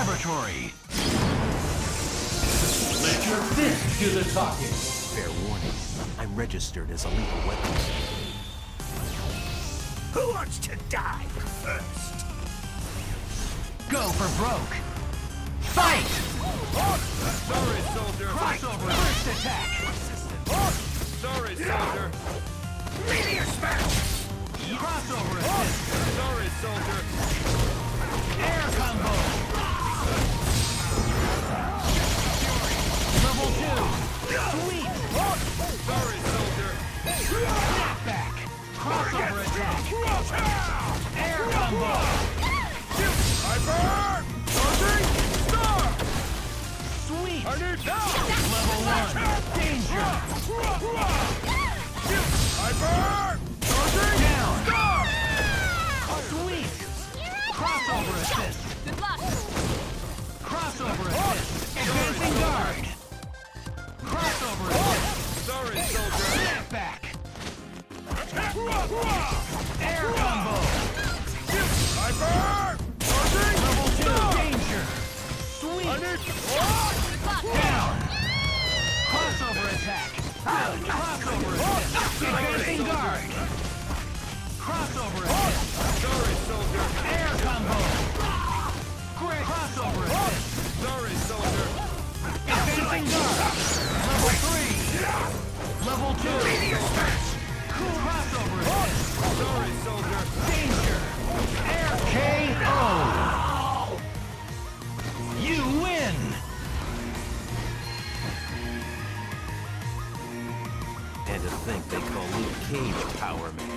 laboratory. Let your fist do the talking. Fair warning. I'm registered as a lethal weapon. Who wants to die first? Go for broke. Fight! Sorry, soldier. Crossover first attack. Sorry, soldier. Meteor smash! Crossover assist. Sorry, soldier. Air combo. Sweep. Sorry, soldier. Snapback. Crossover attack. Air combo. Hyper! Charging! Star! Sweep. I need help! Level one. Danger. Hyper! Assist. Sorry, soldier. Advancing guard. Level three. Level two. Cool Crossover assist. Sorry, soldier. Danger. Air KO. You win. And to think they call Luke Cage Power Man.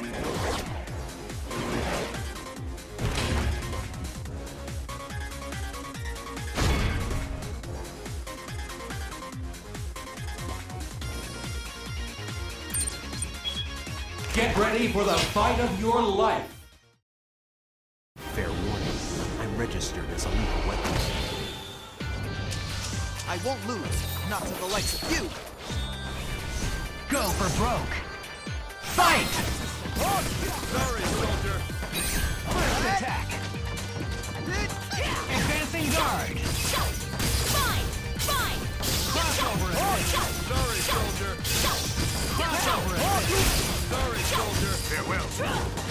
Ready for the fight of your life. Farewell.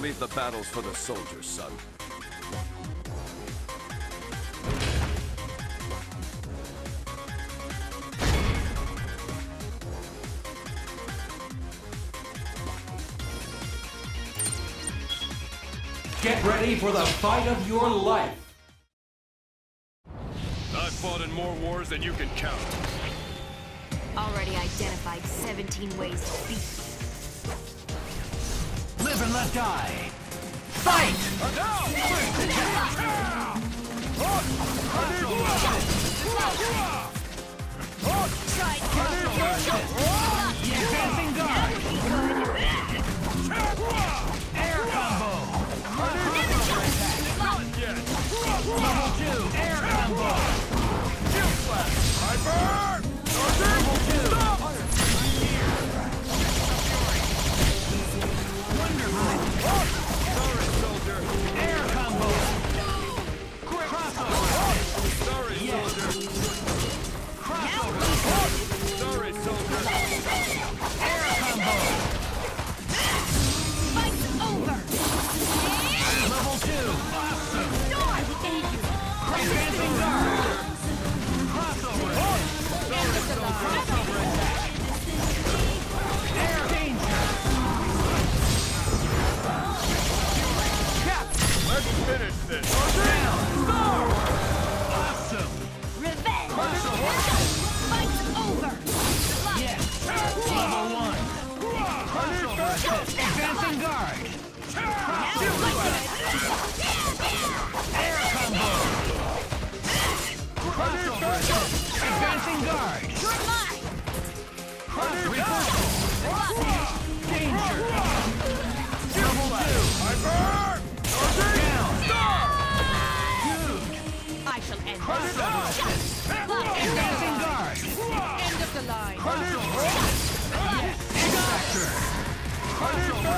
Leave the battles for the soldiers, son. Get ready for the fight of your life. I've fought in more wars than you can count. Already identified 17 ways to beat you. Live and let die. Fight. Advancing guard.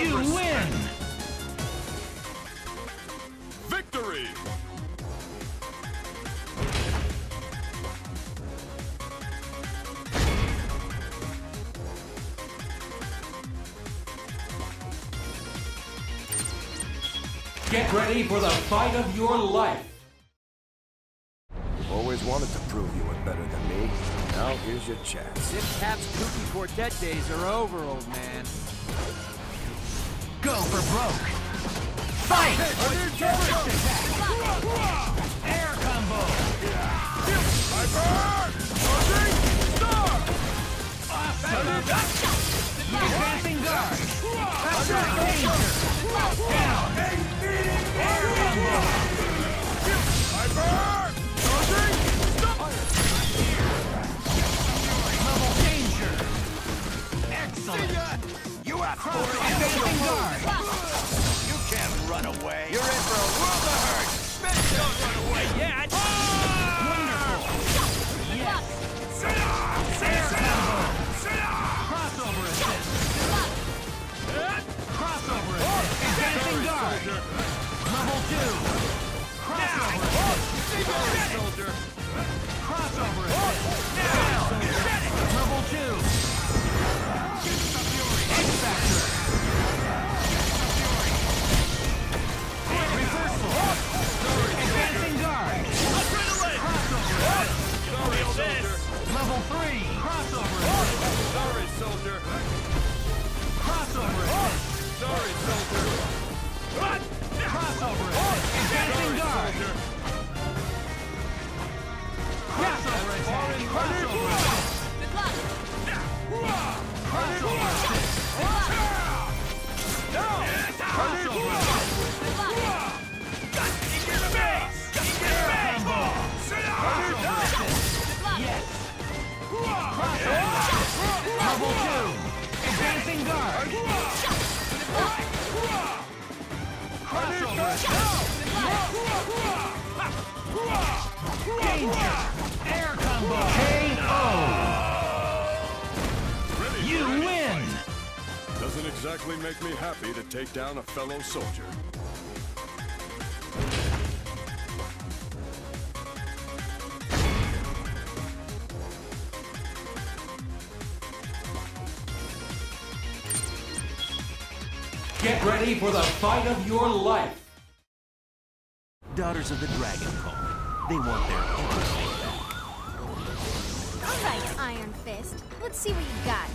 you win! Victory! Get ready for the fight of your life! Always wanted to prove you were better than me. Now here's your chance. This Cap's kooky quartet days are over, old man go for broke. Fight! Air combo! Hyper! Star! Down! Air combo! Hyper! down a fellow soldier. Get ready for the fight of your life! Daughters of the Dragon Call. They want their honor All right, Iron Fist. Let's see what you got.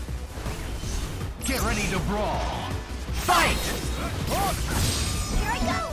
Get ready to brawl! Fight! Here I go!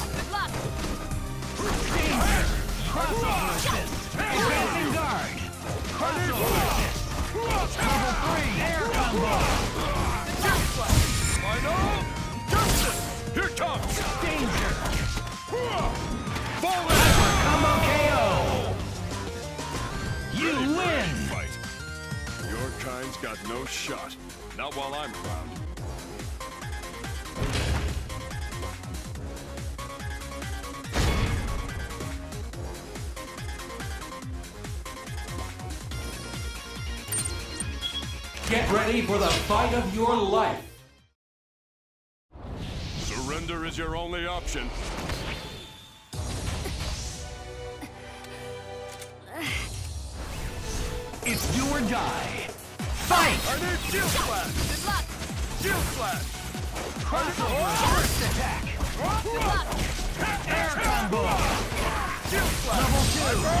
Crossover assist! Advancing guard! Crossover assist! Level 3 air combo! Final justice. Here comes. Danger! Fall Combo! Your kind's got no shot. Not while I'm around. Get ready for the fight of your life. Surrender is your only option. It's do or die. Fight! I need shield slash. Good luck! Shield slash. Crossover oh. first attack! Good luck! Air combo! Shield slash. Level 2!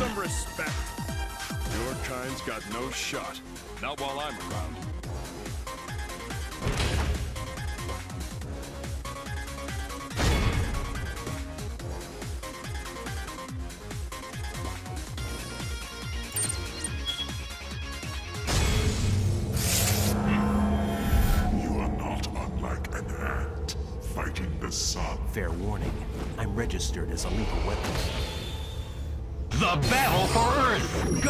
Some respect. Your kind's got no shot. Not while I'm around. You are not unlike an ant fighting the sun. Fair warning. I'm registered as a lethal weapon. The battle for Earth! Go